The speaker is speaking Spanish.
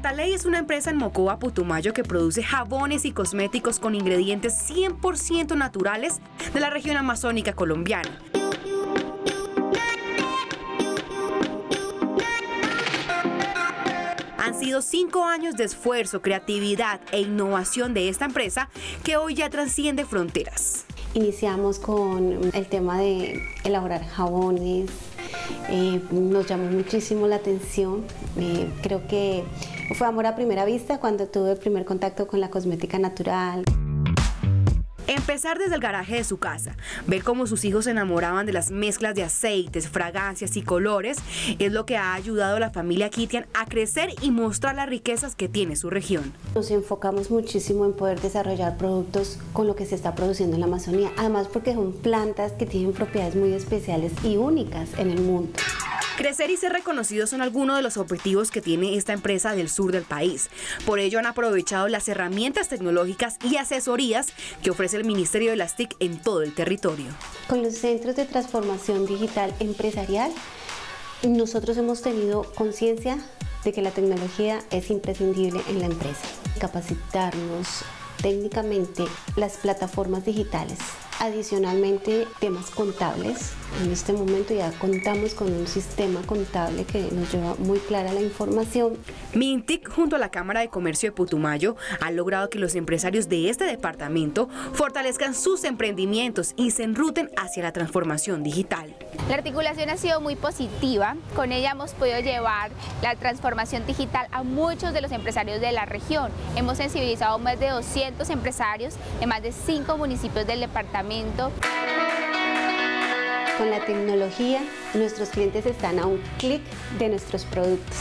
Fortaley es una empresa en Mocoa, Putumayo, que produce jabones y cosméticos con ingredientes 100% naturales de la región amazónica colombiana. Han sido cinco años de esfuerzo, creatividad e innovación de esta empresa que hoy ya transciende fronteras. Iniciamos con el tema de elaborar jabones, nos llamó muchísimo la atención, eh, creo que fue amor a primera vista cuando tuve el primer contacto con la cosmética natural. Empezar desde el garaje de su casa, ver cómo sus hijos se enamoraban de las mezclas de aceites, fragancias y colores, es lo que ha ayudado a la familia Kitian a crecer y mostrar las riquezas que tiene su región. Nos enfocamos muchísimo en poder desarrollar productos con lo que se está produciendo en la Amazonía, además porque son plantas que tienen propiedades muy especiales y únicas en el mundo. Crecer y ser reconocidos son algunos de los objetivos que tiene esta empresa del sur del país. Por ello han aprovechado las herramientas tecnológicas y asesorías que ofrece el Ministerio de las TIC en todo el territorio. Con los centros de transformación digital empresarial, nosotros hemos tenido conciencia de que la tecnología es imprescindible en la empresa. Capacitarnos técnicamente las plataformas digitales Adicionalmente, temas contables. En este momento ya contamos con un sistema contable que nos lleva muy clara la información. Mintic, junto a la Cámara de Comercio de Putumayo, ha logrado que los empresarios de este departamento fortalezcan sus emprendimientos y se enruten hacia la transformación digital. La articulación ha sido muy positiva. Con ella hemos podido llevar la transformación digital a muchos de los empresarios de la región. Hemos sensibilizado a más de 200 empresarios en más de 5 municipios del con la tecnología, nuestros clientes están a un clic de nuestros productos.